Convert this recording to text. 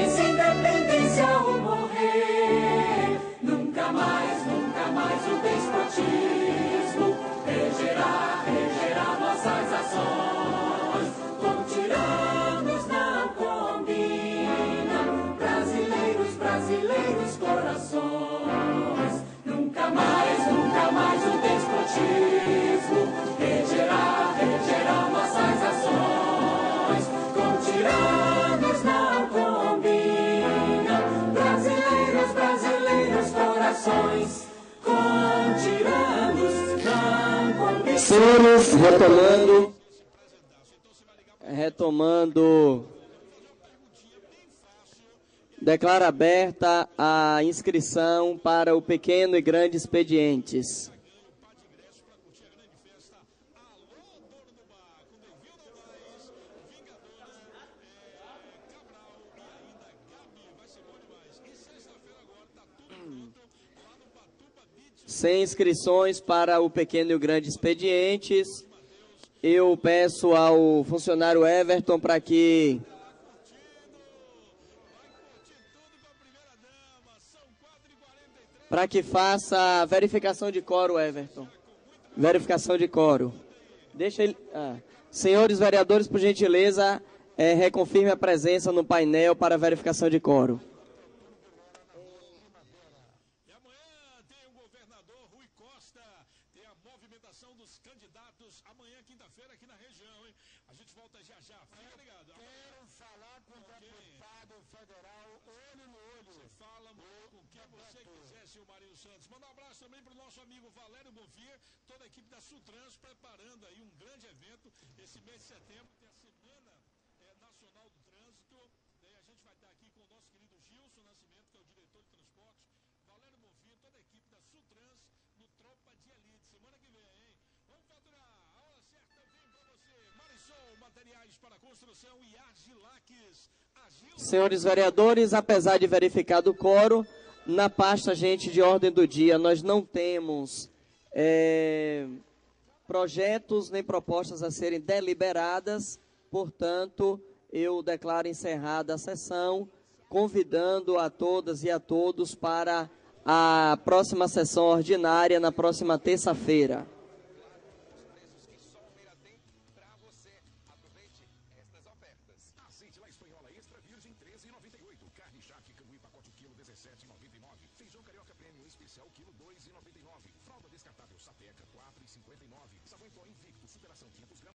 Parabéns, independência ou morrer. Nunca mais, nunca mais o despotismo. Retomando. Retomando. Declara aberta a inscrição para o pequeno e grande expedientes. Sem inscrições para o pequeno e o grande expedientes, eu peço ao funcionário Everton para que para que faça a verificação de coro, Everton. Verificação de coro. Deixa ele. Ah. Senhores vereadores, por gentileza, é, reconfirme a presença no painel para verificação de coro. E amanhã tem o governador Rui Costa, tem a movimentação dos candidatos amanhã, quinta-feira, aqui na região, hein? A gente volta já já. Fica ligado. Quero falar com o deputado federal, olho no olho. Você fala com quem você quiser, seu Marinho Santos. Manda um abraço também para o nosso amigo Valério Bonfia, toda a equipe da Sutrans preparando aí um grande evento. Esse mês de setembro tem a Semana eh, Nacional do Trânsito. Daí a gente vai estar aqui com o nosso querido Gilson Nascimento, que é Senhores vereadores, apesar de verificado o coro, na pasta, gente, de ordem do dia, nós não temos é, projetos nem propostas a serem deliberadas, portanto, eu declaro encerrada a sessão, convidando a todas e a todos para a próxima sessão ordinária, na próxima terça-feira. Espanhola Extra Virgem 13,98. Carne charque camui pacote quilo 17,99. Feijão carioca prêmio especial quilo 2,99. Fralda descartável sapeca 4,59. Sabão em pó invicto superação 500 gramas.